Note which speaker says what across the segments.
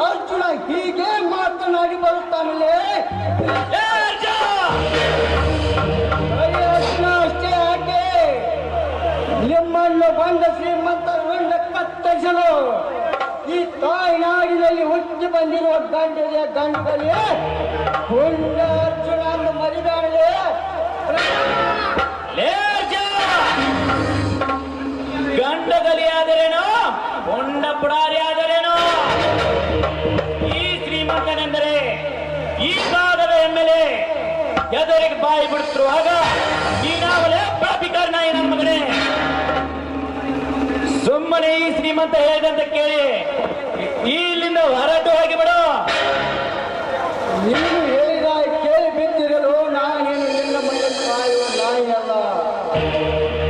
Speaker 1: ಅರ್ಜುನ ಹೀಗೆ ಮಾತನಾಡಿ ಬರುತ್ತಾನಲ್ಲೇ
Speaker 2: ಅರ್ಜುನ!
Speaker 1: ಅಷ್ಟೇ ಯಾಕೆ ನಿಮ್ಮನ್ನು ಬಂದ ಶ್ರೀಮಂತರನ್ನ ಕತ್ತರಿಸಲು ಈ ತಾಯಿನಾಡಿನಲ್ಲಿ ಹುಟ್ಟಿ ಬಂದಿರುವ ಗಂಡದ ಗಂಡದಲ್ಲಿ ಹುಂಡ ಅರ್ಜುನ ಎಂದು ಮರಿದಾಡಲೇ
Speaker 2: ಲೇ ಅರ್ಜುನ! ಗಂಡಗಲಿ ಆದರೇನೋ ಹೊಂಡ ಪುಡಾರಿ ಆದರೇನೋ ಶ್ರೀಮಂತನೆಂದರೆ ಈ ಎಲ್ ಎಮ್ಮೆಲೆ ಎದುರಿಗೆ ಬಾಯಿ ಬಿಡುತ್ತಿರುವಾಗ ನೀನಾವಲೇ ಪ್ರಾಧಿಕಾರ ನಾಯಿ ನನ್ನ ಮಗನೇ. ಸುಮ್ಮನೆ ಈ ಶ್ರೀಮಂತ ಹೇಳಿದಂತ ಕೇಳಿ, ಇಲ್ಲಿಂದ ಹೊರಟು ಹೋಗಿ ಬಿಡು
Speaker 1: ನೀನು ಹೇಳಿದ ಕೇಳಿ ಬಿದ್ದಿರಲು ನಾನೇನು ನಿನ್ನ ಮನೆ ಕಾಯುವ ನಾಯಿಯಲ್ಲ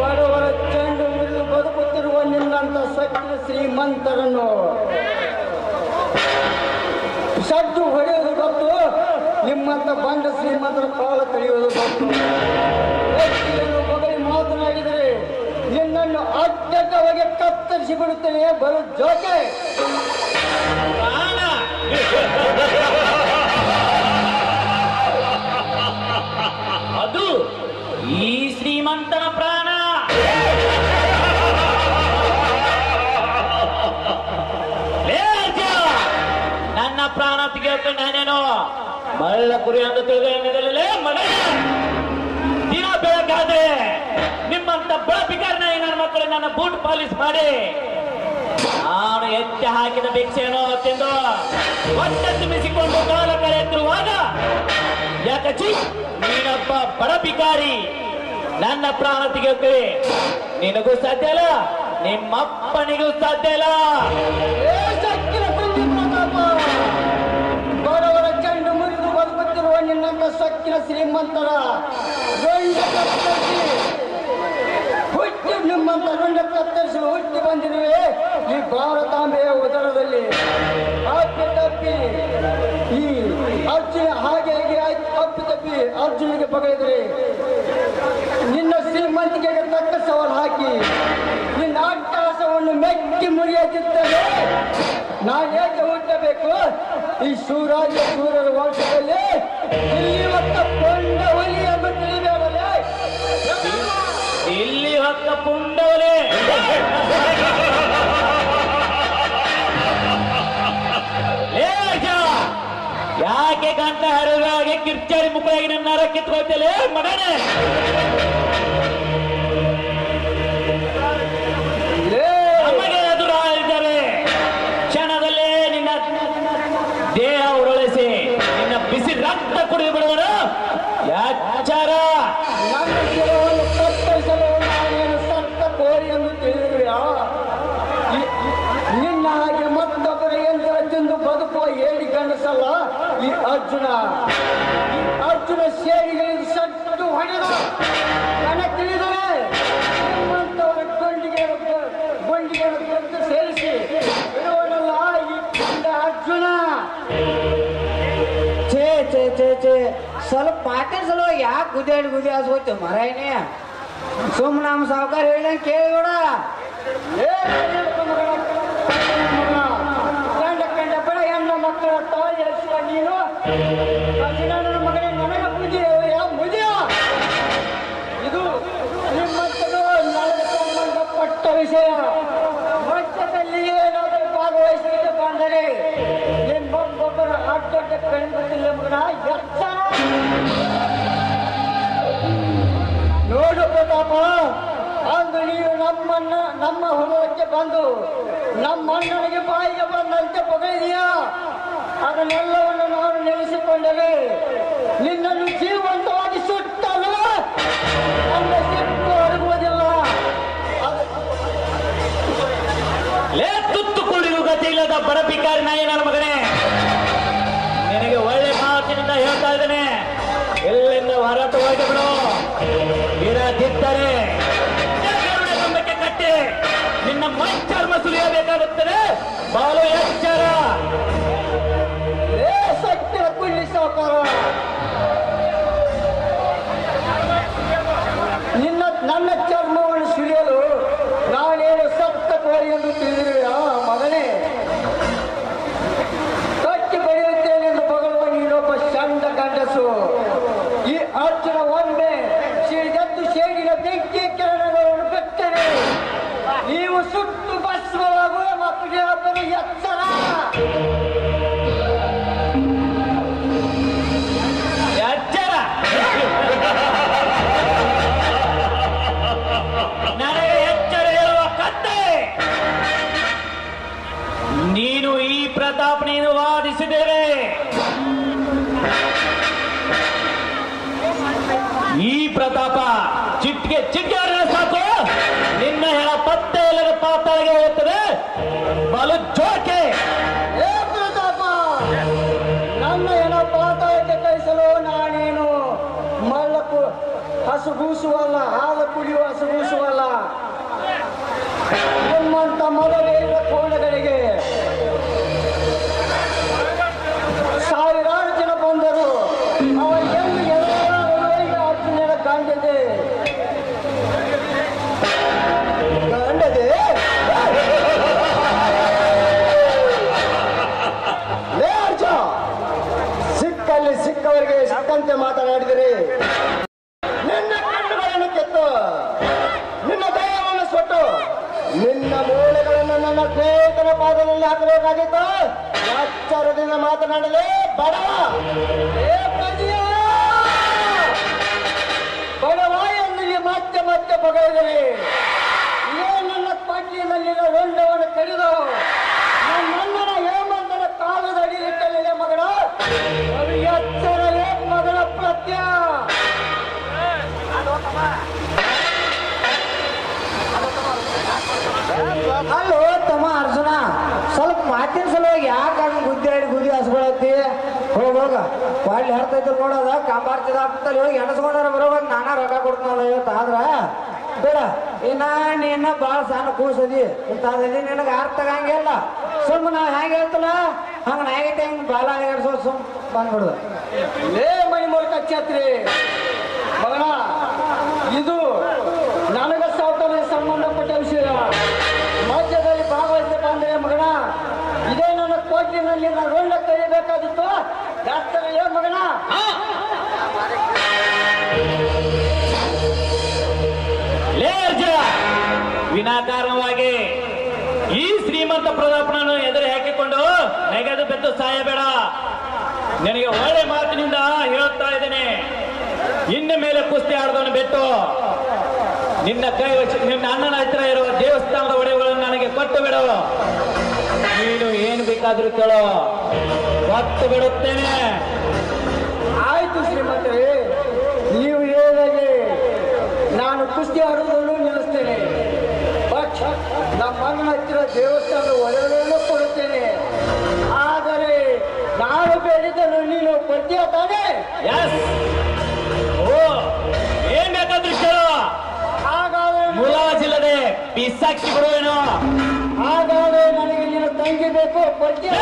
Speaker 1: ಬಡವರ ಚೆಂಡು ಬದುಕುತ್ತಿರುವ ನಿನ್ನಂತ ಸತ್ಯ ಶ್ರೀಮಂತರನ್ನು ಸಡ್ಡು ಹೊಡೆಯೋದು ಗೊತ್ತು ನಿಮ್ಮಂತ ಬಂದ ಶ್ರೀಮಂತರ ಕಾಲ ತಡೆಯೋದು ಗೊತ್ತು ಬಗಲಿ ಮಾತನಾಡಿದರೆ ನಿನ್ನನ್ನು ಅಡ್ಡವಾಗಿ ಕತ್ತರಿಸಿ ಬಿಡುತ್ತೇನೆ ಬರೋ ಜೋಕೆ
Speaker 2: ಪ್ರಾಣ ತೆಗೆಯೋಕೊಂಡು ನಾನೇನೋ ಮಳ್ಳ ಕುರಿ ಅಂತ ತಿಳಿದೇ ಮಗ ದಿನ ಬೆಳಕಾದ್ರೆ ನಿಮ್ಮಂತ ಬಳಪಿಕಾರನ ಏನಾರ ಮಕ್ಕಳು ನನ್ನ ಬೂಟ್ ಪಾಲಿಸ್ ಮಾಡಿ. ನಾನು ಎತ್ತಿ ಹಾಕಿದ ಭಿಕ್ಷೆನೋ ತಿಂದು ಹೊಟ್ಟೆ ತುಂಬಿಸಿಕೊಂಡು ಕಾಲ ಕಳೆಯುತ್ತಿರುವಾಗ, ಯಾಕಚಿ, ನೀನೊಬ್ಬ ಬಡ ಭಿಕಾರಿ ನನ್ನ ಪ್ರಾಣ ತೆಗೆಯೋಕೆ ನಿನಗೂ ಸಾಧ್ಯ ಇಲ್ಲ, ನಿಮ್ಮಪ್ಪನಿಗೂ ಸಾಧ್ಯ ಇಲ್ಲ.
Speaker 1: ಬಗಳಿದ್ರೆ ನಿನ್ನ ಶ್ರೀಮಂತಿಕೆಗೆ ತಕ್ಕ ಸವಾಲು ಹಾಕಿ ನಿನ್ನ ಅಟ್ಟಹಾಸವನ್ನು ಮೆಕ್ಕಿ ಮುರಿಯುತ್ತಿದ್ದರೆ ನಾನು ಏಕೆ ಹುಟ್ಟಬೇಕು ಈ ಶಿವರಾಜ ಸೂರ್ಯರ ವಂಶದಲ್ಲಿ ಇಲ್ಲಿ ಹೊತ್ತ ಕೊಂಡ ಹುಲಿ ಎಂದು ತಿಳಿದೇವಲೇ
Speaker 2: ಇಲ್ಲಿ ಹೊತ್ತ ಪುಂಡವಲೇ ಯಾಕೆ ಗಂಟ ಕಿರ್ಚಾರಿ ಮುಕ್ಕಳಾಗಿ ನನ್ನ ನರ ಕಿತ್ಕೊಳ್ತೇಲೆ ಮಗನೇ? ನಮಗೆ ಎದುರಾಗಿದ್ದಾರೆ ಕ್ಷಣದಲ್ಲೇ ನಿನ್ನ ದೇಹ ಉರುಳಿಸಿ ನಿನ್ನ ಬಿಸಿ ರಕ್ತ ಕುಡಿದು ಬಿಡುವರು ಯಾಚಾರ?
Speaker 1: ಅರ್ಜುನ ಅರ್ಜುನ ಸೇರಿಗಳಿಗೆ ಸಟ್ಟು ಹೊಡೆದು ಕಣ ತಿಳಿದರೆ ನಿಮ್ಮಂತವರ ಕೊಂಡಿಗೆ ಗೊಂಡಿಗೆ ತಂದು ಸೇರಿಸಿ ಬಿಡುವನಲ್ಲ ಈ ಅರ್ಜುನ.
Speaker 3: ಛೇ ಛೇ ಛೇ ಛೇ, ಸ್ವಲ್ಪ ಪಾಠ ಸಲ ಯಾಕೆ ಗುದ್ದಾಡಿ ಗುದ್ದಿ ಹಸ್ಕೋತಿ ಮರಾಯನೇ? ಸುಮ್ ನಮ್ಮ ಸಾವುಕಾರ ಹೇಳ್ದಂಗೆ ಕೇಳಿಬಿಡ
Speaker 1: ಏ ಮಗನ, ಮಗನ, ಕಂಡ ಕಂಡ ಬಡ ಹೆಣ್ಣ ಮಕ್ಕಳ ತಾಯಿ ಹರಿಸುವ ನೀನು? ನನ್ನ ಮಗನೇ ನನಗೆ ಪೂಜೆ ಯಾವ ಪೂಜೆಯ ಇದು ನಿಮ್ಮಂತದು ನನಗೆ ಸಂಬಂಧಪಟ್ಟ ವಿಷಯ. ಮಧ್ಯದಲ್ಲಿ ಏನಾದರೂ ಭಾಗವಹಿಸಲಿಕ್ಕೆ ಬಂದರೆ ನಿಮ್ಮೊಬ್ಬೊಬ್ಬರ ಅಡ್ಡೊಡ್ಡ ಕಣಿಬತ್ತಿಲ್ಲ ಮಗನ ಎತ್ತ ನೋಡು ಪ್ರತಾಪ, ಅಂದು ನೀವು ನಮ್ಮನ್ನ, ನಮ್ಮ ಹೊಲಕ್ಕೆ ಬಂದು ನಮ್ಮ ಅಣ್ಣನಿಗೆ ಬಾಯಿಗೆ ಬಂದಂತೆ ಹೊಗಳಿದೀಯಾ ಅದನ್ನೆಲ್ಲವನ್ನು ನಾನು ನೆಲೆಸಿಕೊಂಡರೆ ನಿನ್ನನ್ನು ಜೀವಂತವಾಗಿ ಸುಟ್ಟಲ್ಲ ನನ್ನ ಸಿಟ್ಟು
Speaker 2: ತುತ್ತು ಇಲ್ಲದ ಬಡ ಭಿಕಾರಿ ನಾಯಿ ನನ್ನ ಮಗನೇ. ನಿನಗೆ ಒಳ್ಳೆ ಮಾತಿನಿಂದ ಹೇಳ್ತಾ ಇದ್ದೇನೆ. ಎಲ್ಲಿಂದ ಹೊರಟು ಹೋಗಿ ಬಿಡು ಇರದಿದ್ದರೆ ಕಟ್ಟಿ ನಿನ್ನ ಮೈಚರ್ಮ ಸುಲಿಯಬೇಕಾಗುತ್ತದೆ. ಬಾಲು ಎಚ್ಚರ. ಪ್ರತಾಪ ಚಿಟ್ಗೆ ಚಿಟ್ಗೆ ಸಾಕು. ನಿನ್ನ ಹೆಣ ಪತ್ತೆ ಇಲ್ಲದ ಪಾತಾಗೆ ಹೋಗುತ್ತದೆ ಬಲು ಜೋಕೆ.
Speaker 1: ಪ್ರತಾಪ, ನನ್ನ ಏನೋ ಪಾತಾಳಕ್ಕೆ ಕಳಿಸಲು ನಾನೇನು ಮಳ್ಳಕು ಹಸುಗೂಸುವಲ್ಲ ಹಾಲು ಕುಡಿಯುವ ಹಸುಗೂಸುವಲ್ಲ ನಿಮ್ಮಂತ ಮೊದಲೇ ಕೋಣಗಳಿಗೆ ಪಾದದಲ್ಲಿ ಆಚಾರದಿಂದ ಮಾತನಾಡಲೇ ಬಡವ! ಬಡವ ಎಂದು ಈ ಮತ್ತೆ ಮತ್ತೆ ಬಗೆಯಿದರೆ
Speaker 3: ಹೋಗ್. ಹೋಗ ಹೇಳ್ತೈತಿ ನೋಡೋದ ಕಾಂಬಾರ್ತಿದ ಆಗ್ತಲ್ಲಿ ಹೋಗಿ ಎಣಸ್ಕೊಂಡ್ರ ಬರೋವಾಗ ನಾನಾ ರೊಕ್ಕ ಕೊಡ್ತಾನಲ್ಲ ಇವತ್ತು. ಆದ್ರ ಬೇಡ. ಇನ್ನ ನೀನ ಭಾಳ ಸಣ್ಣ ಕೂಸದಿ. ಇಂಥದ್ದಿ ನಿನಗೆ ಅರ್ಥ ಆಗಂಗಿಲ್ಲ. ಸುಮ್ಮ ನಾ ಹೆಂಗೆ ಹೇಳ್ತಲ್ಲ? ಹಂಗ ನಾಗೈತೆ ಹೆಂಗ್ ಬಾಲ ಏರ್ಸೋ ಸುಮ್ ಬಂದ್ಬಿಡುದ.
Speaker 1: ಏ, ಮೈ ಮೂಲಕ ಛತ್ರಿ. ಮಗನ, ಇದು ನನಗ ಸಾವುಕಾರರಿಗೆ ಸಂಬಂಧಪಟ್ಟ ವಿಷಯ. ಮಧ್ಯದಲ್ಲಿ ಭಾಗವಹಿಸಬೇಕಂದ್ರೆ ಮಗನ, ಇದೇ ನನ್ನ ಕೋಟಿನಲ್ಲಿ ನಾನು ಒಳ್ಳೆ ಕೈಯಬೇಕಾದಿತ್ತು
Speaker 2: ಸಾಯಬೇಡ. ನಿನಗೆ ಒಳ್ಳೆ ಮಾತಿನಿಂದ ಹೇಳುತ್ತಾ ಇದ್ದೇನೆ. ಇನ್ನು ಮೇಲೆ ಕುಸ್ತಿ ಆಡದವನು ಬಿಟ್ಟು ನಿನ್ನ ಕೈ ನಿನ್ನ ಅಣ್ಣನ ಹತ್ರ ಇರುವ ದೇವಸ್ಥಾನದ ಒಡೆಗಳನ್ನು ನನಗೆ ಕೊಟ್ಟು ಬಿಡು. ನೀನು ಏನು ಬೇಕಾದ್ರೂ ಕೇಳೋ. ಕೊಟ್ಟು ಬಿಡುತ್ತೇನೆ.
Speaker 1: ಆಯ್ತು ಶ್ರೀಮಂತ ನೀವು ಹೇಳಿದಾಗೆ ನಾನು ಕುಸ್ತಿ ಆಡುವುದನ್ನು ನಿಲ್ಲಿಸ್ತೇನೆ. ನಮ್ಮ ಅಣ್ಣನ ಹತ್ತಿರ ದೇವಸ್ಥಾನದ ಒಳಗಳನ್ನು ಕೊಡ್ತೀಯ ತಾನೇ
Speaker 2: ಎಸ್ ಓ ಏನ್ ಬೇಕಾದ್ರೂ ಕೇಳೋ
Speaker 1: ಹಾಗಾದ್ರೆ
Speaker 2: ಮುಲಾಜಿಲ್ಲದೆ ಪಿಸಾಕ್ಷಿ ಕೊಡುವೇನೋ
Speaker 1: ಹಾಗಾದ್ರೆ ನನಗೆ ನಿನ್ನ ತಂಗಿ ಬೇಕು ಕೊಡ್ತೀಯ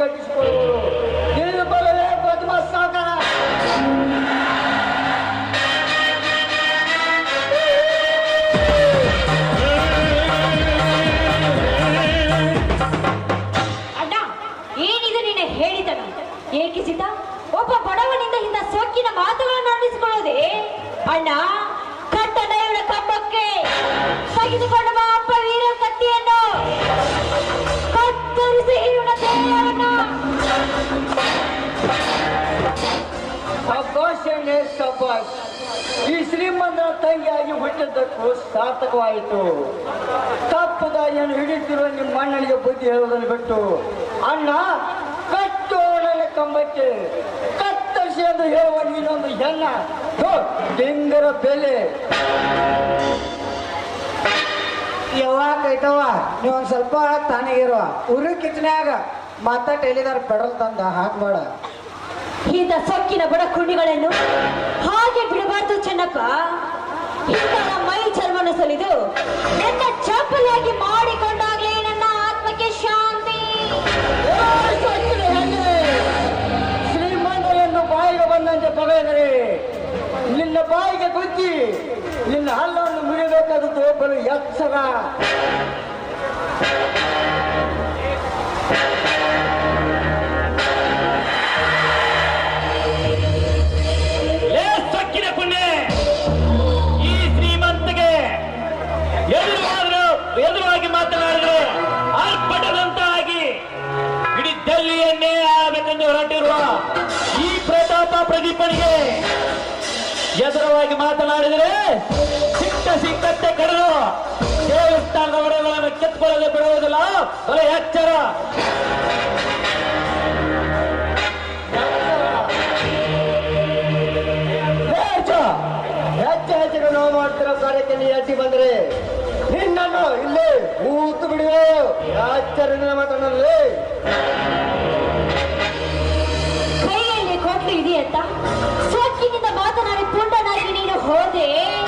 Speaker 1: ಕಟ್ಟಿಸಿಕೊಳ್ಳುವುದು ತಿಳಿದುಕೊಳ್ಳಲೇ ಬದ್ಮ ಸಾಕಾರ
Speaker 4: ಅಣ್ಣ, ಏನಿದು ನೀನು ಹೇಳಿದನು ಏಕೆ ಸಿದ್ಧ ಒಬ್ಬ ಬಡವನಿಂದ ಇಂಥ ಸೊಕ್ಕಿನ ಮಾತುಗಳನ್ನು ಆಡಿಸಿಕೊಳ್ಳೋದೆ? ಅಣ್ಣ ಕಟ್ಟಡ ಇವಳ ಕಂಬಕ್ಕೆ ತೆಗೆದುಕೊಂಡು ಬಾ.
Speaker 1: ಸಭಾಷಣೆ ಸಭಾಷ್ ಈ ಶ್ರೀಮಂತ ತಂಗಿಯಾಗಿ ಹುಟ್ಟಿದ್ದಕ್ಕೂ ಸಾರ್ಥಕವಾಯಿತು. ತಪ್ಪದಾಗಿಯನ್ನು ಹಿಡಿತಿರುವ ನಿಮ್ಮ ಅಣ್ಣನಿಗೆ ಬುದ್ಧಿ ಹೇಳುವುದನ್ನು ಬಿಟ್ಟು, ಅಣ್ಣ ಕಟ್ಟು ನನ್ನ ಕಂಬಕ್ಕೆ, ಕತ್ತರಿಸಿ ಎಂದು ಹೇಳುವ ನೀನೊಂದು ಹೆಣ್ಣ ಡೆಂಗರ ಬೆಲೆ.
Speaker 3: ಯಾವಾಗ ಕೈತವ ನೀವೊಂದು ಸ್ವಲ್ಪ ಸ್ವಲ್ಪ ಇರುವ ಉರು ಕಿಚನ್ಯಾಗ ಮತ್ತ ಟೆಲಿದಾರ ಪೆಟ್ರೋಲ್ ತಂದ, ಹಾಕ್ಬೇಡ.
Speaker 4: ಇಂಥ ಸೊಕ್ಕಿನ ಬಡ ಕುಣಿಗಳನ್ನು ಹಾಗೆ ಬಿಡಬಾರ್ದು ಚೆನ್ನಪ್ಪ.
Speaker 1: ಇಂಥ ಮೈ ಚರ್ಮನ ಸಲಿದು ನನ್ನ ಚಪ್ಪಲಿಯಾಗಿ ಮಾಡಿಕೊಂಡಾಗಲೇ ನನ್ನ ಆತ್ಮಕ್ಕೆ ಶಾಂತಿ.
Speaker 5: ಶ್ರೀಮಂತರನ್ನು ಬಾಯಿಗೆ ಬಂದಂತೆ ಪಗೆದರೆ ನಿನ್ನ ಬಾಯಿಗೆ ಗುಜ್ಜಿ ನಿನ್ನ ಹಲ್ಲನ್ನು ಮುರಿಬೇಕಾದದ್ದು ಒಬ್ಬರು ಎಚ್ಚರ
Speaker 2: ಪ್ರದೀಪನಿಗೆ ಎದುರವಾಗಿ ಮಾತನಾಡಿದರೆ ಸಿಕ್ಕ ಸಿಕ್ಕತ್ತೆ ಕರೆದು ದೇವಸ್ಥಾನದ ಒಡೆಗಳನ್ನು ಕಿತ್ಕೊಳ್ಳದೆ ಬಿಡುವುದಿಲ್ಲ. ಅಲ್ಲ ಎಚ್ಚರ.
Speaker 5: ಹೆಚ್ಚ ಹೆಚ್ಚು ಹೆಚ್ಚಿಗೆ ನೋವು ಮಾಡ್ತಿರೋ ಕಾರ್ಯಕ್ಕೆ ನೀ ಅಡ್ಡಿ ಬಂದ್ರೆ ನಿನ್ನನ್ನು ಇಲ್ಲಿ ಊತು ಬಿಡುವೆ ಆಶ್ಚರ್ಯದಿಂದ ಮಾತನಾಡಲಿ
Speaker 1: ಪುಂಡನಾಗಿ ನೀನು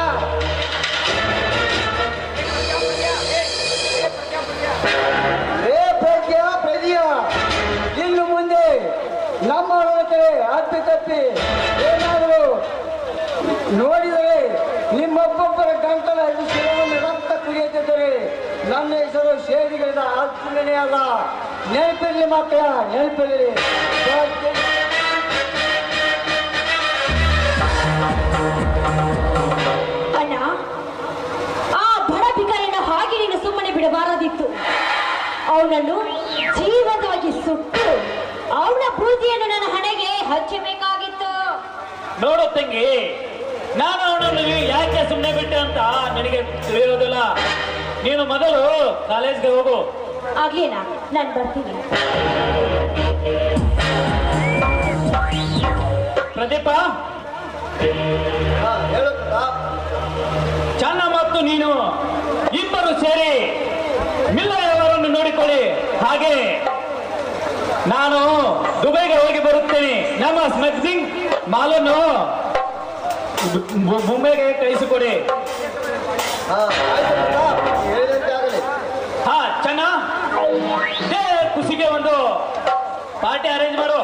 Speaker 1: ನನ್ನ
Speaker 5: ಹೆಸರು ಶೇರಿಗಳಿದ ಅರ್ಜುನನೇ ಅಲ್ಲ ನೆನಪಿರಲಿ ಮಕ್ಕಳ ನೆನಪಿರಲಿ
Speaker 1: ಅಣ್ಣ ಆ ಬಡ ಭಿಕಾರಿನ ಹಾಗೆ ನೀನು ಸುಮ್ಮನೆ ಬಿಡಬಾರದಿತ್ತು. ಅವನನ್ನು ಜೀವಂತವಾಗಿ ಸುಟ್ಟು ಅವನ ಬೂದಿಯನ್ನು ನನ್ನ ಹಣೆಗೆ ಹಚ್ಚಬೇಕಾಗಿತ್ತು.
Speaker 2: ನೋಡು ತಂಗಿ ನಾನು ಅವನನ್ನು ಯಾಕೆ ಸುಮ್ಮನೆ ಬಿಟ್ಟೆ ಅಂತ ನನಗೆ ತಿಳಿಯೋದಿಲ್ಲ? ನೀನು ಮೊದಲು ಕಾಲೇಜ್ಗೆ ಹೋಗು
Speaker 1: ಆಗ್ಲೇನಾ ನಾನು ಬರ್ತೀನಿ
Speaker 2: ಪ್ರದೀಪ ಚನ್ನ ಮತ್ತು ನೀನು ಇಬ್ಬರು ಸೇರಿ ಮಿಲ್ಲರವರನ್ನು ನೋಡಿಕೊಳ್ಳಿ ಹಾಗೆ ನಾನು ದುಬೈಗೆ ಹೋಗಿ ಬರುತ್ತೇನೆ ನಮ್ಮ ಸ್ಮಗ್ಲಿಂಗ್ ಮಾಲನ್ನು ಮುಂಬೈಗೆ ಕಳಿಸಿಕೊಡಿ ಕಳಿಸಿಕೊಡಿ ಪಾರ್ಟಿ ಅರೇಂಜ್ ಮಾಡು.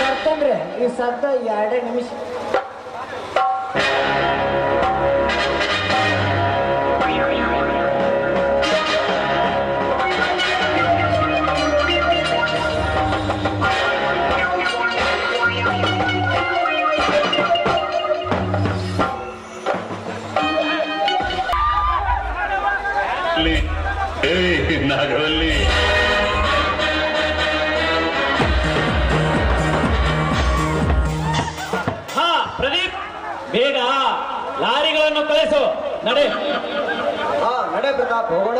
Speaker 3: ಬರ್ತೇನ್ರಿ ಈ ಸದ್ದ ಎರಡೇ ನಿಮಿಷ.
Speaker 2: ಲಾರಿಗಳನ್ನು ಕಳಿಸು. ನಡೆ.
Speaker 5: ನಡೆ ಪ್ರತಾಪ್ ಹೋಗೋಣ.